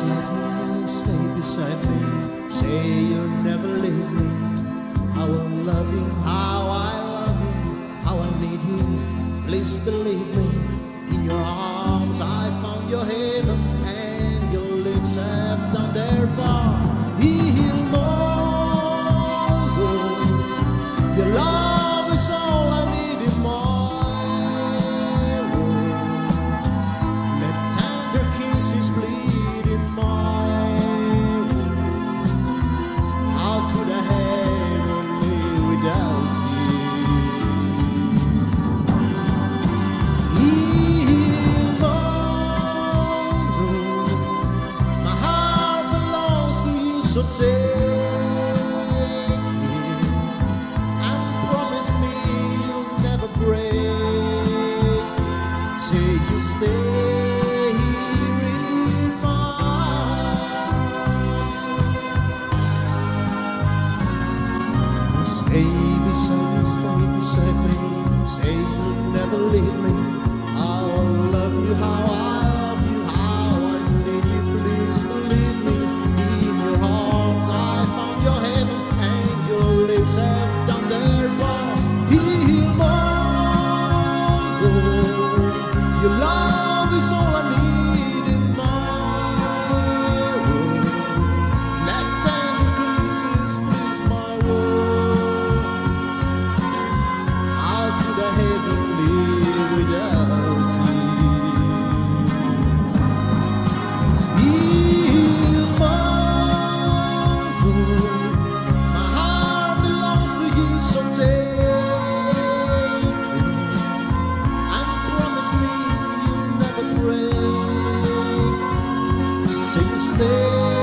beside stay beside me. Say you'll never leave me. I will love you, how I love you, how I need you. Please believe me. In your arms I found your heaven, and your lips have done their part. sucesso. So. all stay.